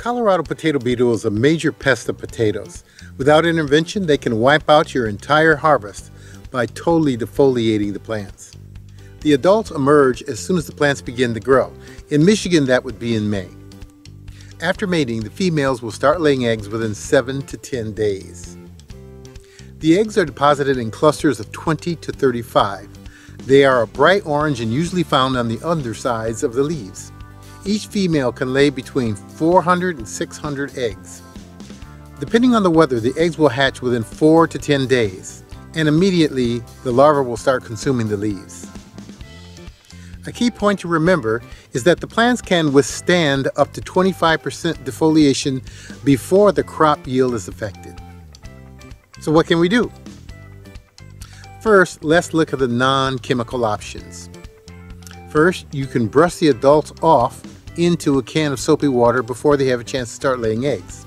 Colorado potato beetle is a major pest of potatoes. Without intervention, they can wipe out your entire harvest by totally defoliating the plants. The adults emerge as soon as the plants begin to grow. In Michigan, that would be in May. After mating, the females will start laying eggs within 7 to 10 days. The eggs are deposited in clusters of 20 to 35. They are a bright orange and usually found on the undersides of the leaves. Each female can lay between 400 and 600 eggs. Depending on the weather, the eggs will hatch within 4 to 10 days, and immediately the larva will start consuming the leaves. A key point to remember is that the plants can withstand up to 25% defoliation before the crop yield is affected. So what can we do? First, let's look at the non-chemical options. First, you can brush the adults off into a can of soapy water before they have a chance to start laying eggs.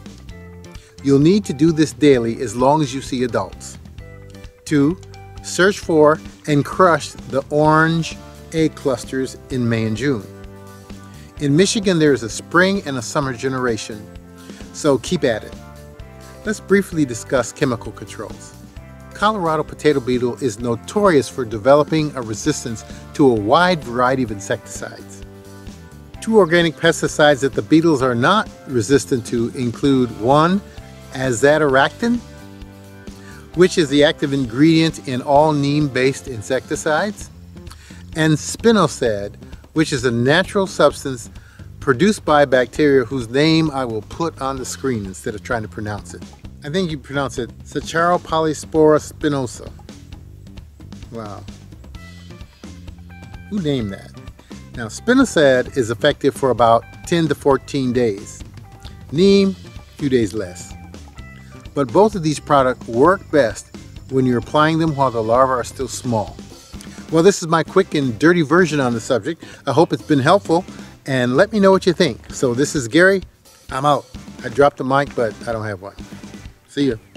You'll need to do this daily as long as you see adults. 2. Search for and crush the orange egg clusters in May and June. In Michigan, there is a spring and a summer generation, so keep at it. Let's briefly discuss chemical controls. Colorado potato beetle is notorious for developing a resistance to a wide variety of insecticides. Two organic pesticides that the beetles are not resistant to include one, azadirachtin, which is the active ingredient in all neem-based insecticides, and spinosad, which is a natural substance produced by bacteria whose name I will put on the screen instead of trying to pronounce it. I think you pronounce it Saccharopolyspora spinosa. Wow. Who named that? Now, spinosad is effective for about 10 to 14 days. Neem, a few days less. But both of these products work best when you're applying them while the larvae are still small. Well, this is my quick and dirty version on the subject. I hope it's been helpful and let me know what you think. So this is Gary. I'm out. I dropped the mic, but I don't have one. See you.